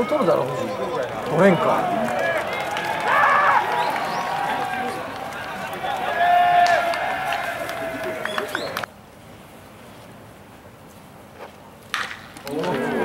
う取るだろ藤井取れんか。おお